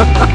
ha ha